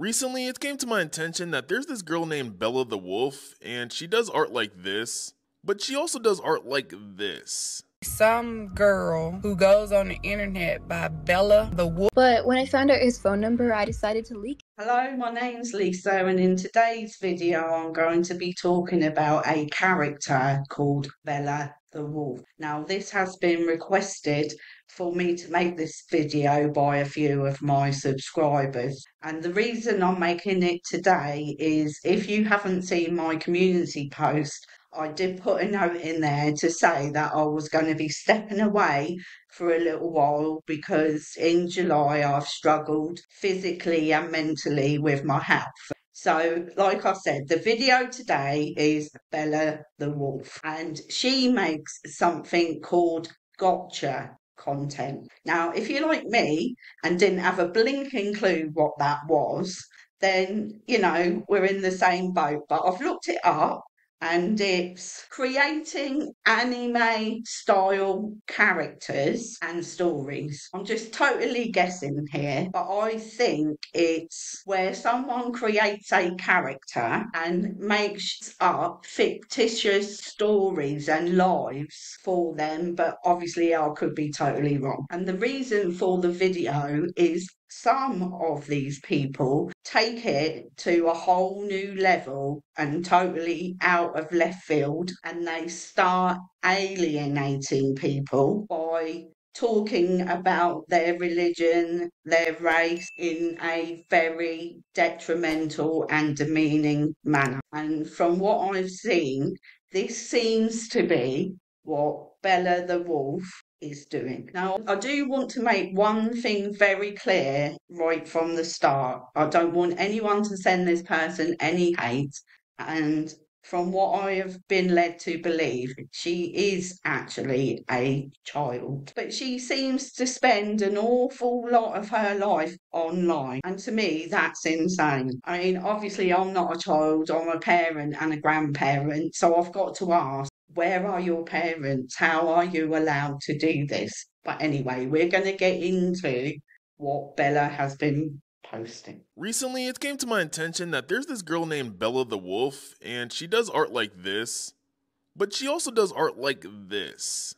Recently, it came to my attention that there's this girl named Bella the Wolf, and she does art like this, but she also does art like this. Some girl who goes on the internet by Bella the Wolf. But when I found out his phone number, I decided to leak. Hello, my name's Lisa, and in today's video, I'm going to be talking about a character called Bella the Wolf. Now, this has been requested for me to make this video by a few of my subscribers. And the reason I'm making it today is if you haven't seen my community post, I did put a note in there to say that I was going to be stepping away for a little while because in July I've struggled physically and mentally with my health. So, like I said, the video today is Bella the Wolf, and she makes something called gotcha content. Now, if you're like me and didn't have a blinking clue what that was, then, you know, we're in the same boat. But I've looked it up and it's creating anime style characters and stories. I'm just totally guessing here, but I think it's where someone creates a character and makes up fictitious stories and lives for them, but obviously I could be totally wrong. And the reason for the video is some of these people take it to a whole new level and totally out of left field and they start alienating people by talking about their religion, their race in a very detrimental and demeaning manner. And from what I've seen, this seems to be what Bella the Wolf is doing. Now, I do want to make one thing very clear right from the start. I don't want anyone to send this person any hate. And from what I have been led to believe, she is actually a child. But she seems to spend an awful lot of her life online. And to me, that's insane. I mean, obviously, I'm not a child, I'm a parent and a grandparent. So I've got to ask where are your parents? How are you allowed to do this? But anyway, we're going to get into what Bella has been posting. Recently, it came to my attention that there's this girl named Bella the Wolf, and she does art like this, but she also does art like this.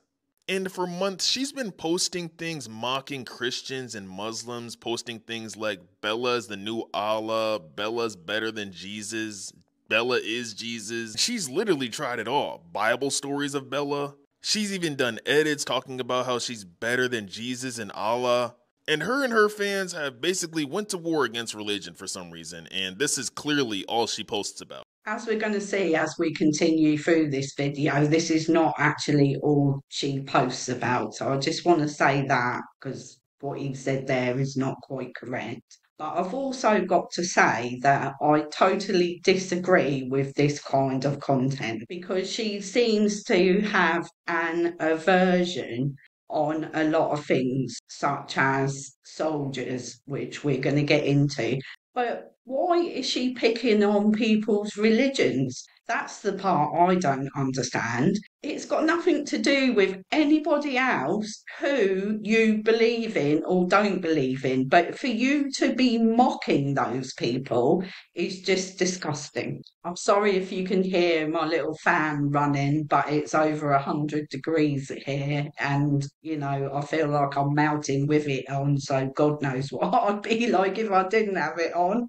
And for months, she's been posting things mocking Christians and Muslims, posting things like Bella's the new Allah, Bella's better than Jesus, Bella is Jesus. She's literally tried it all. Bible stories of Bella. She's even done edits talking about how she's better than Jesus and Allah. And her and her fans have basically went to war against religion for some reason, and this is clearly all she posts about. As we're going to see as we continue through this video, this is not actually all she posts about. So I just want to say that because what he said there is not quite correct. I've also got to say that I totally disagree with this kind of content because she seems to have an aversion on a lot of things, such as soldiers, which we're going to get into. But why is she picking on people's religions? That's the part I don't understand. It's got nothing to do with anybody else who you believe in or don't believe in. But for you to be mocking those people is just disgusting. I'm sorry if you can hear my little fan running, but it's over a hundred degrees here, and you know I feel like I'm melting with it on. So God knows what I'd be like if I didn't have it on.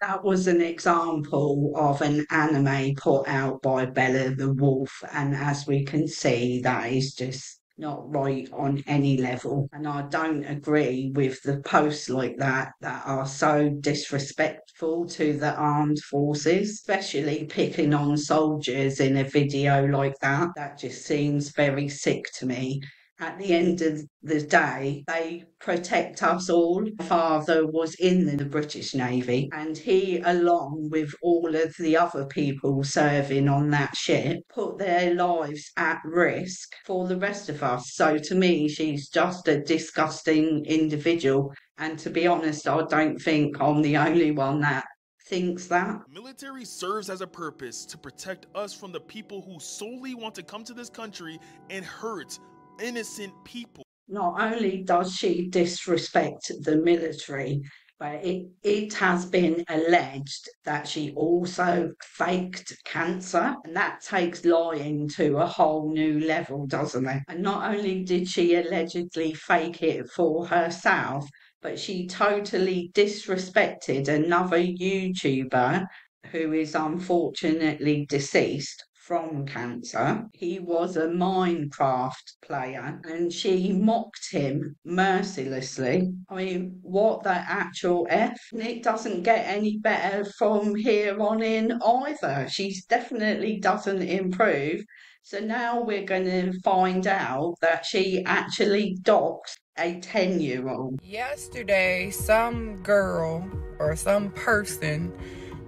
That was an example of an anime put out by Bella the Wolf, and as we can see, that is just not right on any level. And I don't agree with the posts like that that are so disrespectful to the armed forces, especially picking on soldiers in a video like that. That just seems very sick to me at the end of the day, they protect us all. My father was in the British Navy, and he, along with all of the other people serving on that ship, put their lives at risk for the rest of us. So to me, she's just a disgusting individual. And to be honest, I don't think I'm the only one that thinks that. Military serves as a purpose to protect us from the people who solely want to come to this country and hurt innocent people. Not only does she disrespect the military, but it, it has been alleged that she also faked cancer, and that takes lying to a whole new level, doesn't it? And not only did she allegedly fake it for herself, but she totally disrespected another YouTuber who is unfortunately deceased from cancer. He was a Minecraft player and she mocked him mercilessly. I mean, what the actual F? It doesn't get any better from here on in either. She definitely doesn't improve. So now we're going to find out that she actually doxed a 10 year old. Yesterday, some girl or some person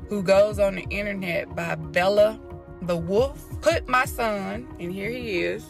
who goes on the internet by Bella the wolf put my son, and here he is,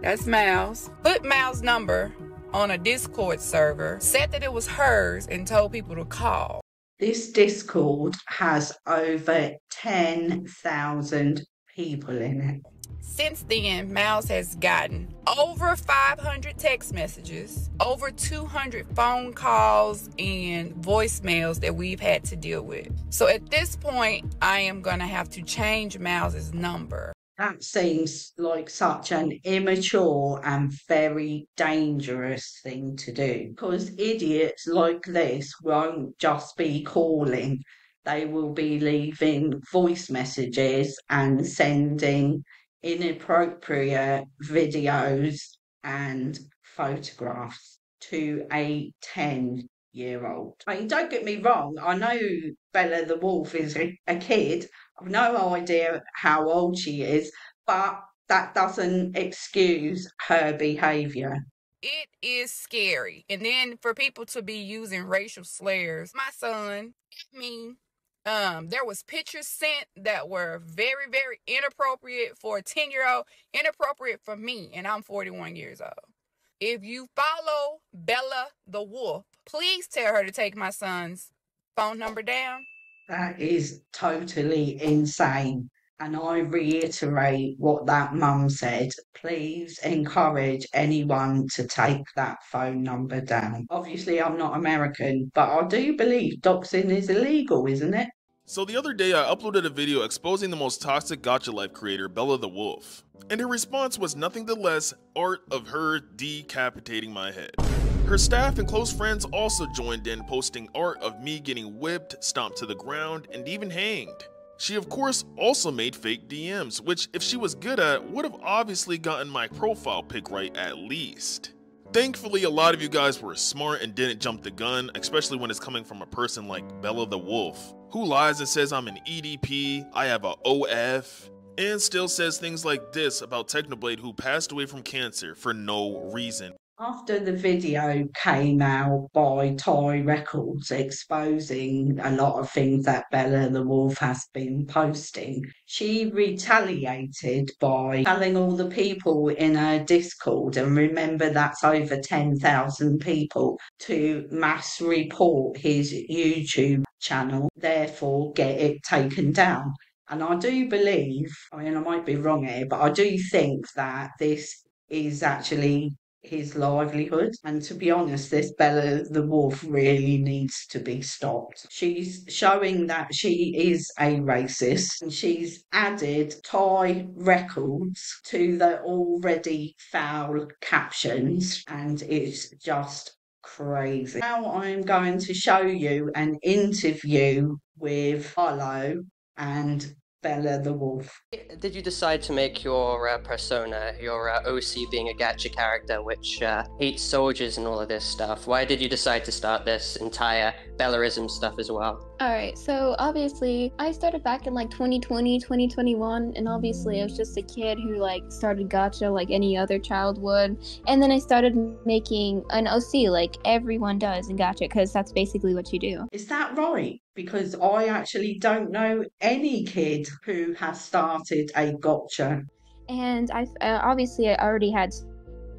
that's Miles, put Miles' number on a Discord server, said that it was hers, and told people to call. This Discord has over 10,000 people in it. Since then, Miles has gotten over 500 text messages, over 200 phone calls, and voicemails that we've had to deal with. So at this point, I am going to have to change Miles's number. That seems like such an immature and very dangerous thing to do because idiots like this won't just be calling, they will be leaving voice messages and sending inappropriate videos and photographs to a 10 year old. I mean, don't get me wrong, I know Bella the Wolf is a, kid. I've no idea how old she is, but that doesn't excuse her behavior. It is scary. And then for people to be using racial slurs, my son, me, um, there was pictures sent that were very, very inappropriate for a 10 year old, inappropriate for me, and I'm 41 years old. If you follow Bella the Wolf, please tell her to take my son's phone number down. That is totally insane. And I reiterate what that mum said. Please encourage anyone to take that phone number down. Obviously, I'm not American, but I do believe doxing is illegal, isn't it? So the other day I uploaded a video exposing the most toxic Gacha Life creator, Bella the Wolf. And her response was nothing the less art of her decapitating my head. Her staff and close friends also joined in posting art of me getting whipped, stomped to the ground, and even hanged. She of course also made fake DMs, which if she was good at, would have obviously gotten my profile pic right at least. Thankfully, a lot of you guys were smart and didn't jump the gun, especially when it's coming from a person like Bella the Wolf, who lies and says I'm an EDP, I have a OF, and still says things like this about Technoblade who passed away from cancer for no reason. After the video came out by Ty Records exposing a lot of things that Bella the Wolf has been posting, she retaliated by telling all the people in her Discord, and remember that's over 10,000 people, to mass report his YouTube channel, therefore get it taken down. And I do believe, I mean, I might be wrong here, but I do think that this is actually his livelihood. And to be honest, this Bella the Wolf really needs to be stopped. She's showing that she is a racist and she's added Ty Records to the already foul captions, and it's just crazy. Now I'm going to show you an interview with Harlow and Bella the Wolf. Did you decide to make your uh, persona, your uh, OC being a gacha character which uh, hates soldiers and all of this stuff? Why did you decide to start this entire Bellarism stuff as well? Alright, so obviously I started back in like 2020, 2021, and obviously I was just a kid who like started gacha like any other child would. And then I started making an OC like everyone does in gacha because that's basically what you do. Is that right? Because I actually don't know any kid who has started a gotcha. And I uh, obviously I already had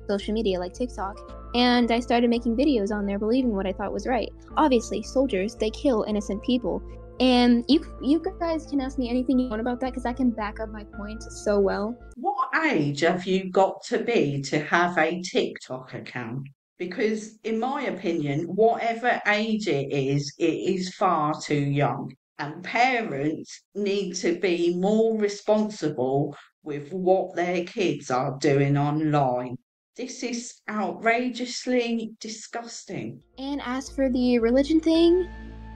social media like TikTok, and I started making videos on there believing what I thought was right. Obviously, soldiers they kill innocent people, and you you guys can ask me anything you want about that because I can back up my point so well. What age have you got to be to have a TikTok account? Because, in my opinion, whatever age it is, it is far too young. And parents need to be more responsible with what their kids are doing online. This is outrageously disgusting. And as for the religion thing,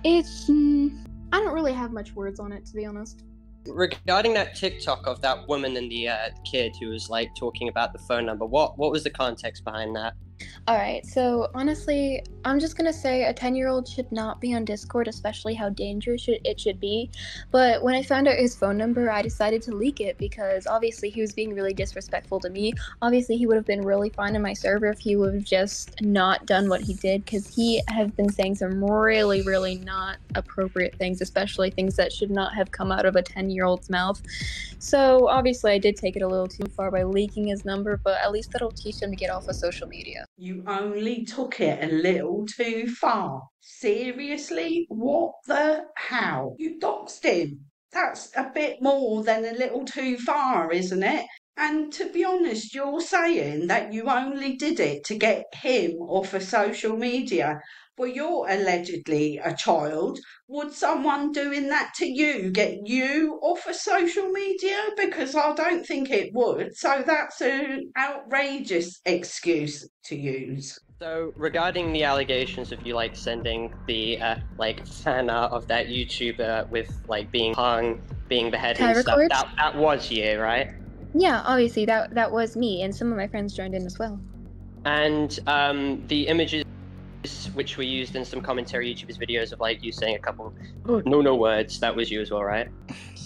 it's. Mm, I don't really have much words on it, to be honest. Regarding that TikTok of that woman and the uh, kid who was like talking about the phone number, what what was the context behind that? All right, so honestly, I'm just gonna say a 10 year old should not be on Discord, especially how dangerous it should be. But when I found out his phone number, I decided to leak it because obviously he was being really disrespectful to me. Obviously, he would have been really fine in my server if he would have just not done what he did because he has been saying some really, really not appropriate things, especially things that should not have come out of a 10 year old's mouth. So obviously, I did take it a little too far by leaking his number, but at least that'll teach him to get off of social media. You only took it a little too far. Seriously? What the how? You doxed him. That's a bit more than a little too far, isn't it? And to be honest, you're saying that you only did it to get him off of social media. Well, you're allegedly a child. Would someone doing that to you get you off of social media? Because I don't think it would. So that's an outrageous excuse to use. So regarding the allegations of you like sending the uh, like fan art of that YouTuber with like being hung, being beheaded, and stuff, that that was you, right? Yeah, obviously that that was me, and some of my friends joined in as well. And um, the images which were used in some commentary YouTubers videos of like you saying a couple no no words. That was you as well, right?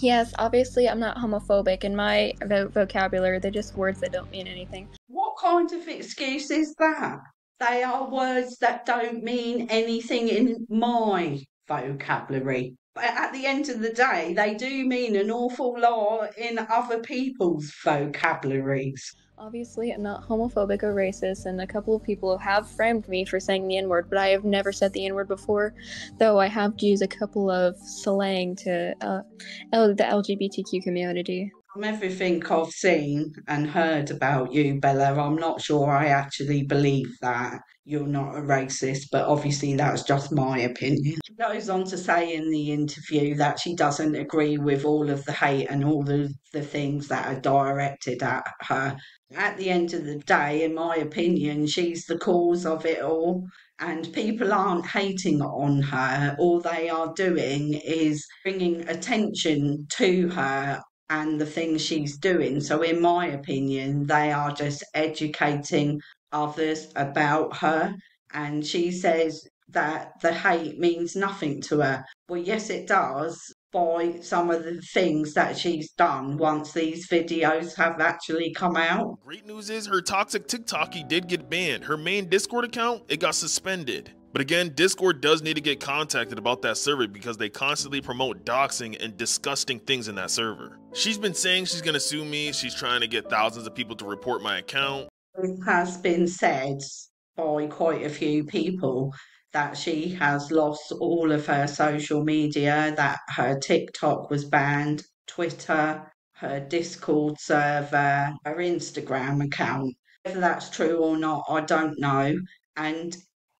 Yes, obviously I'm not homophobic. In my vo- vocabulary, they're just words that don't mean anything. What kind of excuse is that? They are words that don't mean anything in my vocabulary. But at the end of the day, they do mean an awful lot in other people's vocabularies. Obviously, I'm not homophobic or racist, and a couple of people have framed me for saying the N word, but I have never said the N word before, though I have used a couple of slang to uh, the LGBTQ community. From everything I've seen and heard about you, Bella, I'm not sure I actually believe that you're not a racist, but obviously that's just my opinion. She goes on to say in the interview that she doesn't agree with all of the hate and all of the things that are directed at her. At the end of the day, in my opinion, she's the cause of it all. And people aren't hating on her. All they are doing is bringing attention to her and the things she's doing. So, in my opinion, they are just educating others about her. And she says that the hate means nothing to her. Well, yes, it does by some of the things that she's done once these videos have actually come out. Great news is her toxic TikToky did get banned. Her main Discord account, it got suspended. But again, Discord does need to get contacted about that server because they constantly promote doxing and disgusting things in that server. She's been saying she's gonna sue me, she's trying to get thousands of people to report my account. Has been said by quite a few people that she has lost all of her social media, that her TikTok was banned, Twitter, her Discord server, her Instagram account. Whether that's true or not, I don't know. And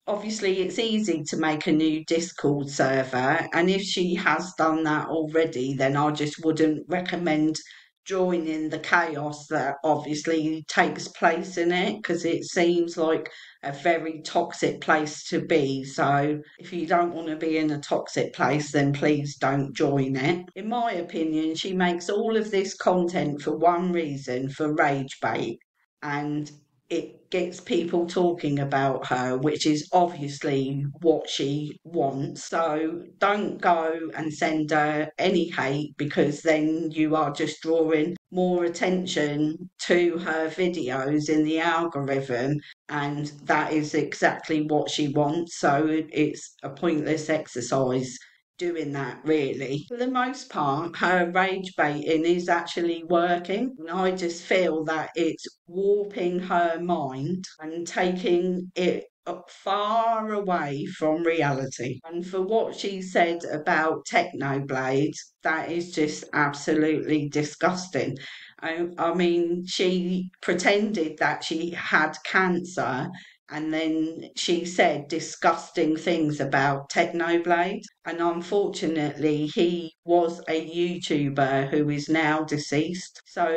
obviously, it's easy to make a new Discord server. And if she has done that already, then I just wouldn't recommend joining the chaos that obviously takes place in it because it seems like a very toxic place to be. So if you don't want to be in a toxic place, then please don't join it. In my opinion, she makes all of this content for one reason for rage bait. And it gets people talking about her, which is obviously what she wants. So don't go and send her any hate because then you are just drawing more attention to her videos in the algorithm. And that is exactly what she wants. So it's a pointless exercise doing that really. For the most part, her rage baiting is actually working. And I just feel that it's warping her mind and taking it far away from reality. And for what she said about Technoblade, that is just absolutely disgusting. I, I mean, she pretended that she had cancer and then she said disgusting things about Technoblade. And unfortunately, he was a YouTuber who is now deceased. So,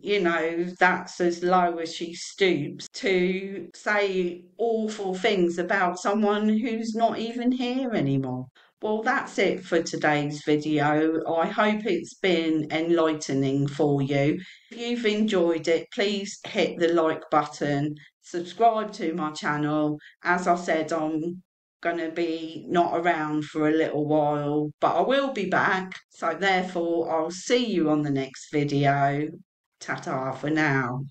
you know, that's as low as she stoops to say awful things about someone who's not even here anymore. Well, that's it for today's video. I hope it's been enlightening for you. If you've enjoyed it, please hit the like button, subscribe to my channel. As I said, I'm going to be not around for a little while, but I will be back. So therefore, I'll see you on the next video. Ta-ta for now.